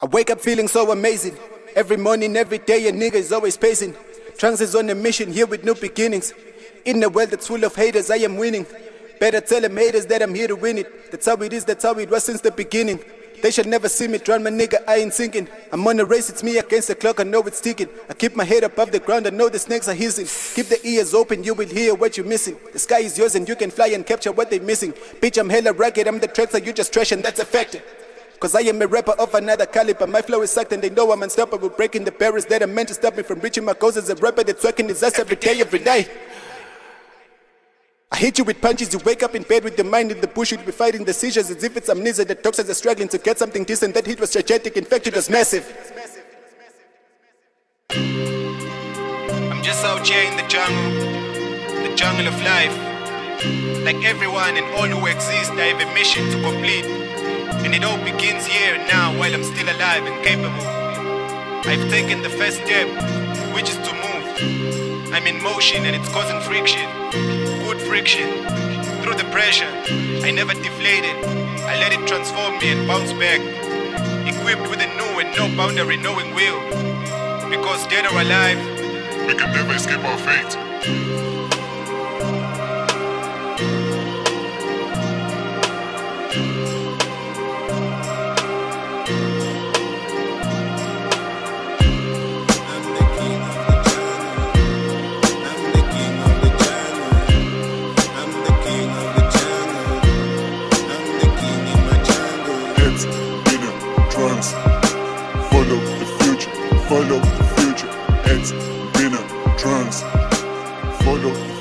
I wake up feeling so amazing. Every morning, every day, a nigga is always pacing. Trunks is on a mission here with new beginnings. In a world that's full of haters, I am winning. Better tell them haters that I'm here to win it. That's how it is, that's how it was since the beginning. They should never see me drown, my nigga, I ain't sinking. I'm on a race, it's me against the clock, I know it's ticking. I keep my head above the ground, I know the snakes are hissing. Keep the ears open, you will hear what you're missing. The sky is yours and you can fly and capture what they're missing. Bitch, I'm hella ragged, I'm the tracks that you just trash and that's a fact. Cause I am a rapper of another caliber. My flow is sucked and they know I'm unstoppable. Breaking the barriers that are meant to stop me from reaching my goals as a rapper that's working his ass every day, every day. I hit you with punches, you wake up in bed with the mind in the bush, you'll be fighting the seizures as if it's amnesia. The doctors are struggling to get something decent. That hit was tragic, in fact, it was massive. I'm just out here in the jungle, the jungle of life. Like everyone and all who exist, I have a mission to complete. And it all begins here now while I'm still alive and capable. I've taken the first step, which is to move. I'm in motion and it's causing friction. Good friction. Through the pressure, I never deflated. It I let it transform me and bounce back. Equipped with a new and no boundary knowing will. Because dead or alive, We can never escape our fate. I'm drums. Follow the future. Follow the future. Heads, inner, drums. Follow the